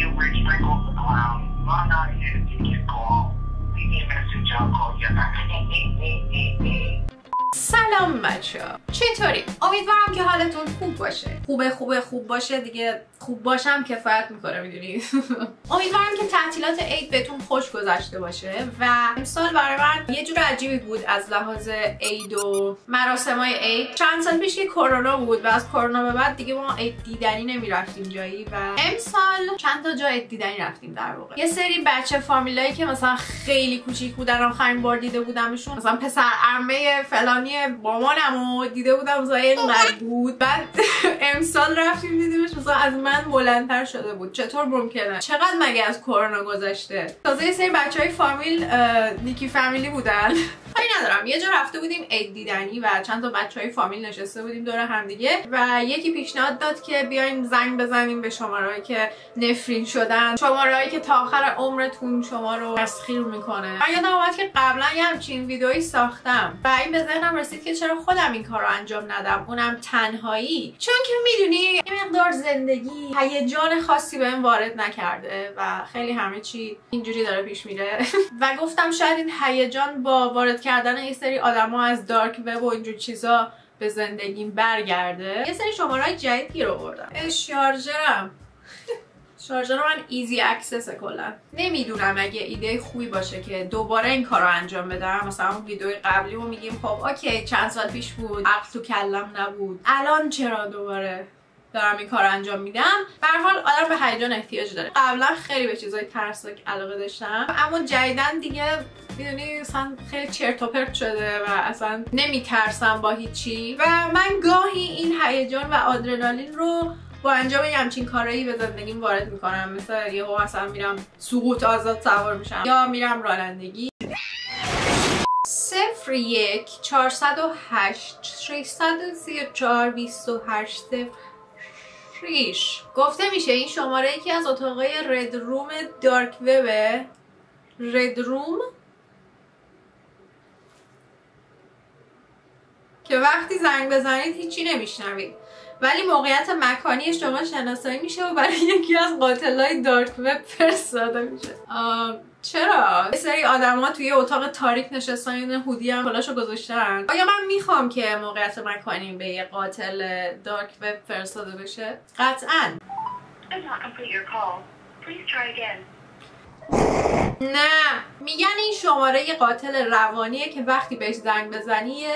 you were sprinkled the clown. I'm not here to your call. Leave me a message, I'll call you back. سلام بچه چطوری؟ امیدوارم که حالتون خوب باشه خوبه خوبه خوب باشه دیگه خوب باشم کفایت می‌کنه می‌دونی؟ امیدوارم که تعطیلات عید بهتون خوش گذشته باشه و امسال برای من یه جور عجیبی بود از لحاظ عید و مراسم های عید. چند سال پیش که کرونا بود و از کرونا به بعد دیگه ما عید دیدنی نمی‌رفتیم جایی و امسال چند تا جا عید دیدنی رفتیم در واقع. یه سری بچه فامیلایی که مثلا خیلی کوچیک بودن آخرین بار دیده بودمشون مثلا پسر عمه فلانی مامانم رو دیده بودم مثلا بود. بعد امسال رفتیم دیدیمش مثلا از من بلندتر شده بود. چطور ممکنه؟ چقدر مگه از کرونا گذشته؟ تازه یه سری بچه های فامیل نیکی فامیلی بودن. کاری ندارم. یه جا رفته بودیم عید دیدنی و چند تا بچه های فامیل نشسته بودیم دور همدیگه و یکی پیشنهاد داد که بیایم زنگ بزنیم به شمارهایی که نفرین شدن. شمارهایی که تا آخر عمرتون شما رو تسخیر می‌کنه. من یادم اومد که قبلا یه همچین ویدئویی ساختم. و این به ذهنم رسید که چرا خودم این کار رو انجام ندم. اونم تنهایی. چون که می‌دونی یه مقدار زندگی هیجان خاصی بهم وارد نکرده و خیلی همه چی اینجوری داره پیش میره. و گفتم شاید این هیجان با وارد کردن یه سری آدما از dark web و اینجور چیزا به زندگیم برگرده. یه سری شماره جدید گیر آوردم. شارژرم. شارژر من easy access کلا. نمی‌دونم اگه ایده خوبی باشه که دوباره این کار رو انجام بدم. مثلا اون ویدیوی قبلی رو میگیم خب OK چند سال پیش بود. عقل تو کلم نبود. الان چرا دوباره؟ دارم این کار انجام میدم. به حال آدم به هیجان احتیاج داره. قبلا خیلی به چیزای ترسناک علاقه داشتم. اما جدیدا دیگه می‌دونی اصلا خیلی چرت و پرت شده و اصلا نمیترسم با هیچی. و من گاهی این هیجان و آدرنالین رو با انجام یه همچین کارایی به زندگیم وارد می‌کنم. مثل یهو مثلا میرم سقوط آزاد سوار میشم. یا میرم رانندگی. صفر یک چهارصد و هشت ششصد ریش. گفته میشه این شماره یکی از اتاقای رد روم دارک وبه رد روم که وقتی زنگ بزنید هیچی نمیشنوید. ولی موقعیت مکانی شما شناسایی میشه و برای یکی از قاتلای دارک وب فرستاده میشه. چرا؟ یه سری آدما توی اتاق تاریک نشستن این هودی هم کلاشو گذاشتن. آیا من می‌خوام که موقعیت مکانی به یه قاتل دارک وب فرستاده بشه؟ قطعا. نه. میگن این شماره یه قاتل روانیه که وقتی بهش زنگ بزنی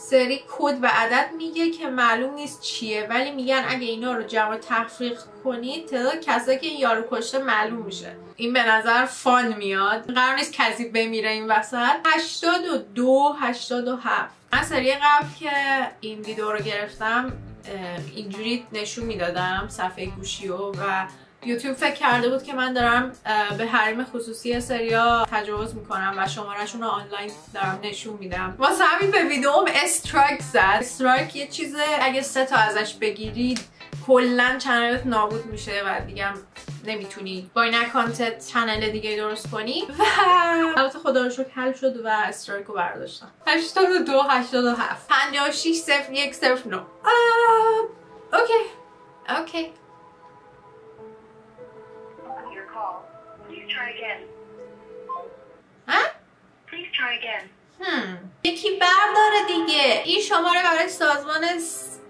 سری کد و عدد میگه که معلوم نیست چیه ولی میگن اگه اینا رو جمع تفریق کنید تعداد کسایی که یارو کشته معلوم میشه. این به نظر فان میاد. قرار نیست کسی بمیره این وسط. 82 87 من سری قبل که این ویدیو رو گرفتم اینجوری نشون می‌دادم صفحه گوشی و یوتیوب فکر کرده بود که من دارم به حریم خصوصی سریا تجاوز می‌کنم و شمارهشون رو آنلاین دارم نشون میدم. واسه همین به ویدیوم strike زد. strike یه چیزه اگه سه تا ازش بگیرید کلا channel ت نابود میشه و دیگه نمی‌تونی با این account channel دیگه درست کنی. و البته خدا رو شکر حل شد و strike رو برداشتم. 82 87 56 0 1 0 9 OK OK یکی برداره دیگه. این شماره برای سازمان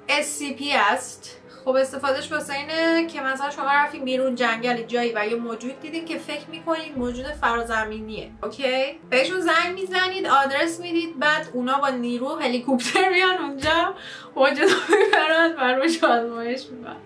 SCP است. خب استفادهش واسه اینه که مثلا شما رفتین بیرون جنگل جایی و یه موجود دیدین که فکر می‌کنید موجود فرازمینیه. OK؟ بهشون زنگ می‌زنید آدرس می‌دید بعد اونا با نیرو هلیکوپتر میان اونجا موجود می‌برن و روش آزمایش می‌کنن.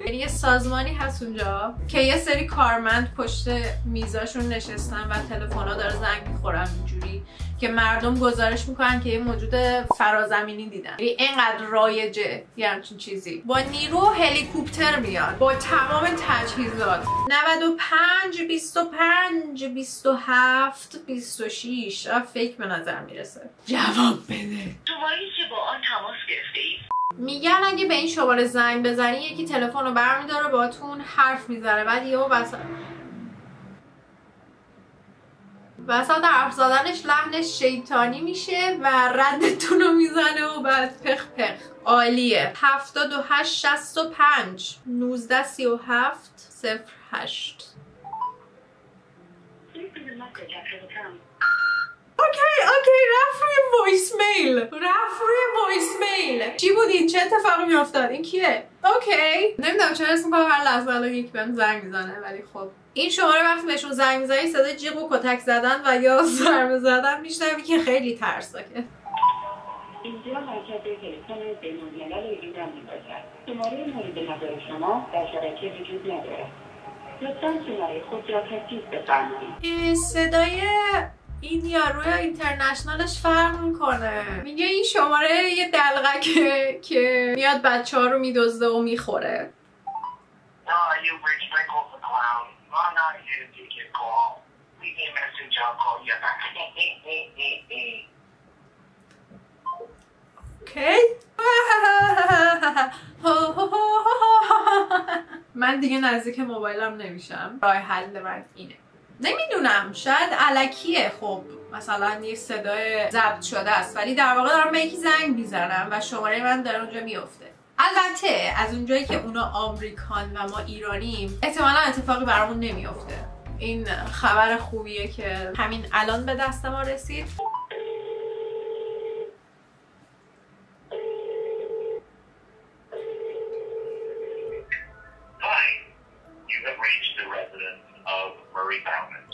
یعنی یه سازمانی هست اونجا که یه سری کارمند پشت میزاشون نشستن و تلفن داره زنگ می‌خورن اینجوری که مردم گزارش می‌کنن که یه موجود فرازمینی دیدن. یعنی اینقدر رایجه یه همچین چیزی. با نیرو هلیکوپتر میاد. با تمام تجهیزات. 95 25 27 26 فکر به نظر می‌رسه. جواب بده. شماره که با آن تماس گرفته میگن اگه به این شماره زنگ بزنی یکی تلفن رو برمیداره باتون حرف می‌زنه. بعد یهو بس وسط حرف زدنش لحنش شیطانی میشه و ردتون رو می‌زنه و بعد پخ پخ. عالیه. 78 65 19 37 08 اوکی OK رفت روی voicemail رفت روی voicemail چی بود این چه اتفاقی میافتاد؟ این کیه؟ اوکی نمی‌دونم چرا اسم کنم هر لحظه الان یکی بهم زنگ می‌زنه ولی خب. این شماره وقتی بهشون زنگ می‌زنی صدای جیغ و کتک زدن و یا ضربه زدن میشنوی که خیلی ترسناکه. اینجا مرکز تلفن بینالملل ایران می‌باشد. شماره مورد نظر شما در شبکه وجود ندارد. لطفا شماره خود را تکلیف بفرمایید. این صدای این یارو اینترنشنالش فرق می‌کنه. میگه این شماره یه دلغکه که میاد بچه ها رو میدزده و می‌خوره. اوکی من دیگه نزدیک موبایلم نمیشم. راه حل من اینه. نمی‌دونم شاید علکیه خب مثلا یه صدای ضبط شده است ولی در واقع دارم به یکی زنگ می‌زنم و شماره من در اونجا میفته البته از اونجایی که اونا آمریکان و ما ایرانیم احتمالا اتفاقی برامون نمیفته این خبر خوبیه که همین الان به دست ما رسید. Bauman.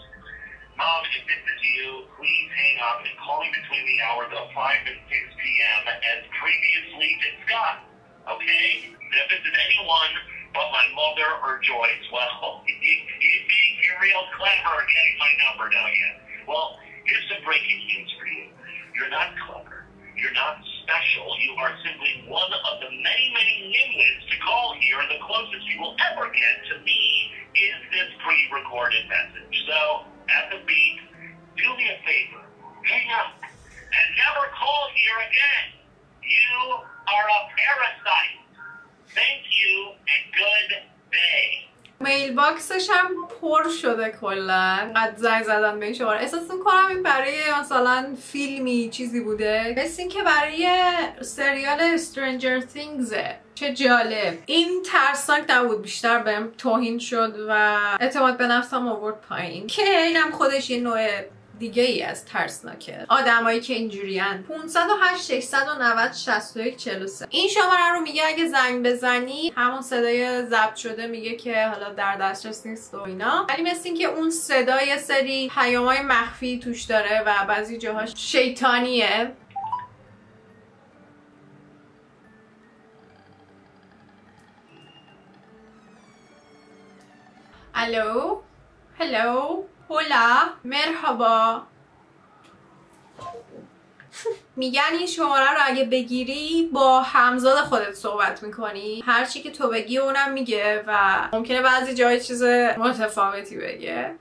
Mom, if this is you, please hang up and call me between the hours of 5 and 6 p.m. as previously discussed. Okay? If this is anyone but my mother or Joyce, well, you, you think you're real clever getting my number, don't you? Well, here's some breaking news for you. You're not clever. You're not special. You are simply one of the many, many nitwits to call here, and the closest you will ever get pre-recorded message. So, at the beep, do me a favor, hang up, and never call here again. You are a parasite. Thank you, and good day. میل باکسش هم پر شده کلا قد زنگ زدن به این شماره احساس میکنم این برای مثلا فیلمی چیزی بوده مثل این که برای سریال Stranger Thingsه چه جالب. این ترسناک نبود بیشتر بهم توهین شد و اعتماد به نفسم آورد پایین. که اینم خودش یه نوع دیگه ای از ترسناکه. آدمایی که اینجوریان 508 690 61 43 این شماره رو میگه اگه زنگ بزنی همون صدای ضبط شده میگه که حالا در دسترس نیست و اینا. ولی مثل اینکه اون صدا یه سری پیامای مخفی توش داره و بعضی جاهاش شیطانیه. الو هلو هولا مرحبا میگن این شماره رو اگه بگیری با همزاد خودت صحبت می‌کنی. هرچی که تو بگی اونم میگه و ممکنه بعضی جای چیز متفاوتی بگه.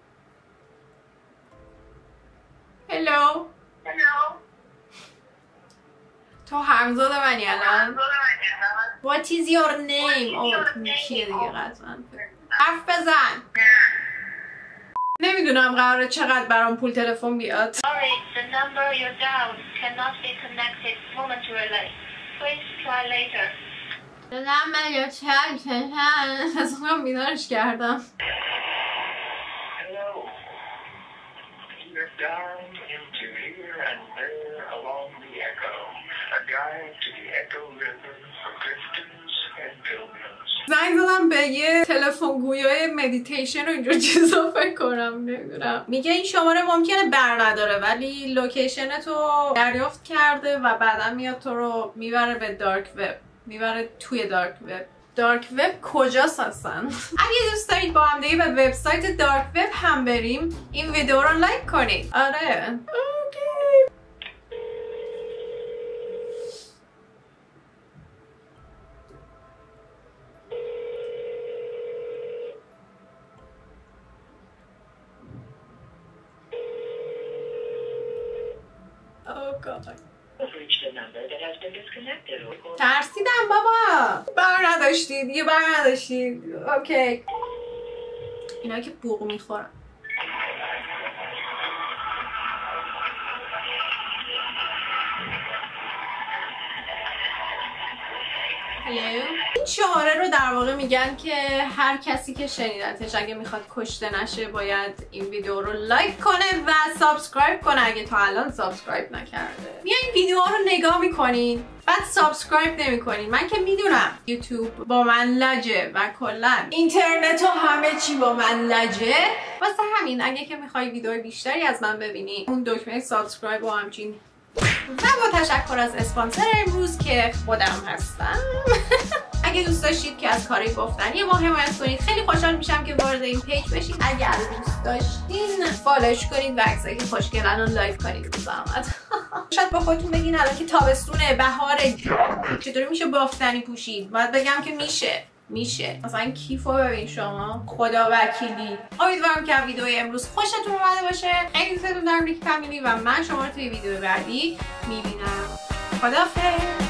هلو. تو همزاد منی الان. What is your name? Your oh name? دیگه قطعا. حرف بزن نمی‌دونم قراره چقدر برام پول تلفن بیاد Sorry, the number you dialed cannot be connected momentarily. Please try later. دلم یا چل چل از اونم بیدارش کردم down into here and there along the echo. A guide to the echo river زنگ زدم به یه تلفن گویای مدیتیشن و اینجور چیزا فکر کنم نمی‌دونم. میگه این شماره ممکنه بر نداره ولی location تو دریافت کرده و بعدا میاد تو رو می‌بره به dark web می‌بره توی dark web dark web کجاست هستن اگه دوست دارید با هم دیگه به وبسایت dark web هم بریم این ویدیو رو like کنید. آره. ترسیدم بابا. بر نداشتید یه بر نداشتید. OK. اینا که بوق می‌خورم Hello. شماره رو در واقع میگن که هر کسی که شنیدتش اگه می‌خواد کشته نشه باید این ویدیو رو like کنه و subscribe کنه. اگه تا الان subscribe نکرده. میایین ویدیو رو نگاه می‌کنین. بعد subscribe نمی‌کنین. من که می‌دونم. یوتیوب با من لجه و کلا. اینترنت و همه چی با من لجه. واسه همین اگه که می‌خوای ویدیو بیشتری از من ببینی اون دکمه subscribe و همچین. و با تشکر از اسپانسر امروز که خودم هستم. اگه دوست داشتید که از کارای بافتنی ما حمایت کنید خیلی خوشحال میشم که وارد این page بشید اگر دوست داشتین follow ش کنید و عکسایی که خوشگل الان like کنید. زحمت شاید با خودتون بگین الان که تابستونه بهار چطوری میشه بافتنی پوشید؟ باید بگم که میشه. میشه. مثلا کیفو ببین شما. خدا وکیلی. امیدوارم که ویدیو امروز خوشتون اومده باشه. خیلی دوستتون دارم ریک فامیلی و من شما رو توی ویدیو بعدی می‌بینم. خدافظ